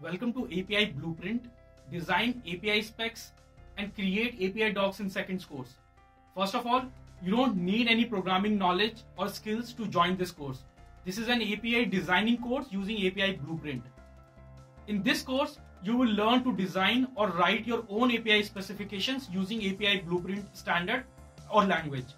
Welcome to API Blueprint, design API specs and create API docs in seconds course. First of all, you don't need any programming knowledge or skills to join this course. This is an API designing course using API Blueprint. In this course, you will learn to design or write your own API specifications using API Blueprint standard or language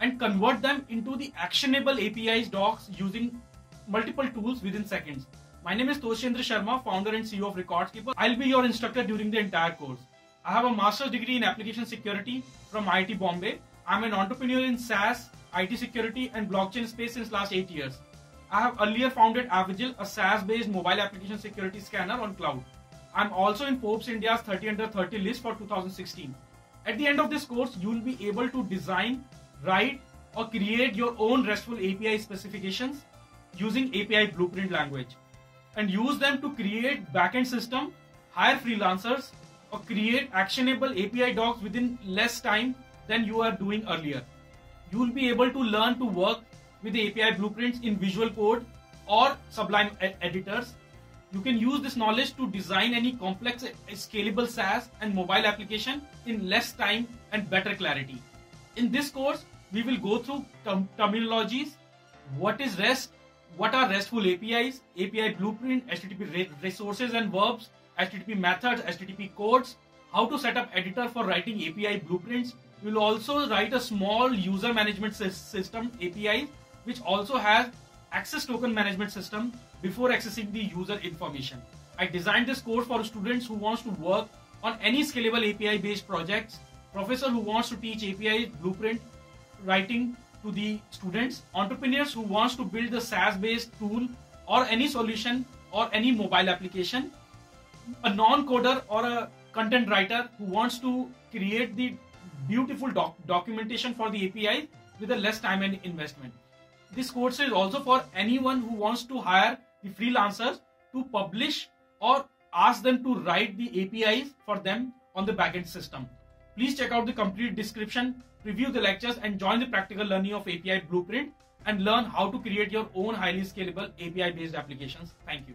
and convert them into the actionable APIs docs using multiple tools within seconds. My name is Toshendra Sharma, founder and CEO of RecordKeeper. I'll be your instructor during the entire course. I have a master's degree in application security from IIT Bombay. I'm an entrepreneur in SaaS, IT security, and blockchain space since last eight years. I have earlier founded Appvigil, a SaaS-based mobile application security scanner on cloud. I'm also in Forbes India's 30 under 30 list for 2016. At the end of this course, you will be able to design, write, or create your own RESTful API specifications using API Blueprint language and use them to create backend system, hire freelancers, or create actionable API docs within less time than you are doing earlier. You will be able to learn to work with the API blueprints in Visual Code or Sublime ed editors. You can use this knowledge to design any complex uh, scalable SaaS and mobile application in less time and better clarity. In this course, we will go through term terminologies, what is REST, what are RESTful APIs, API blueprint, HTTP resources and verbs, HTTP methods, HTTP codes, how to set up editor for writing API blueprints. We will also write a small user management system API, which also has access token management system before accessing the user information. I designed this course for students who wants to work on any scalable API based projects, professor who wants to teach API blueprint writing to the students, entrepreneurs who wants to build a SaaS-based tool or any solution or any mobile application, a non-coder or a content writer who wants to create the beautiful doc documentation for the API with a less time and investment. This course is also for anyone who wants to hire the freelancers to publish or ask them to write the APIs for them on the backend system. Please check out the complete description, review the lectures and join the practical learning of API Blueprint and learn how to create your own highly scalable API based applications. Thank you.